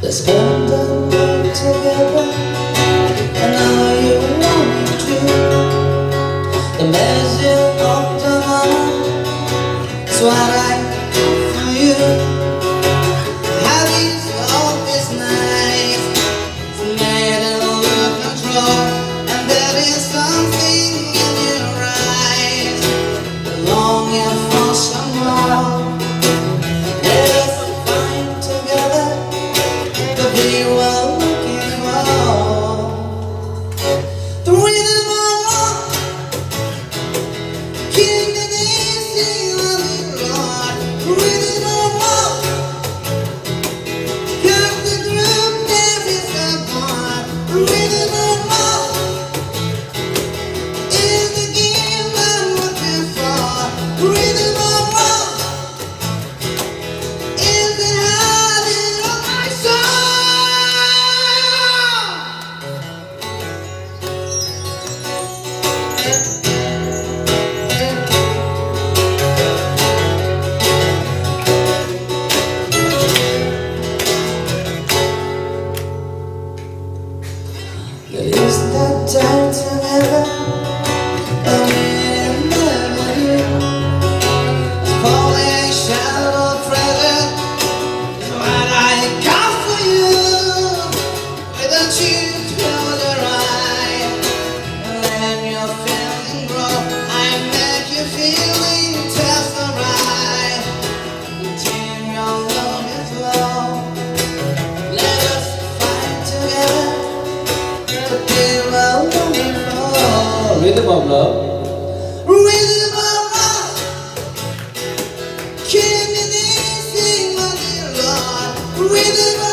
Let's spend the night together. And all you know me too The measure of the mind Is what I do for you. Control And there is something rhythm of love. Rhythm of love. Keep me dancing, my dear Lord. Rhythm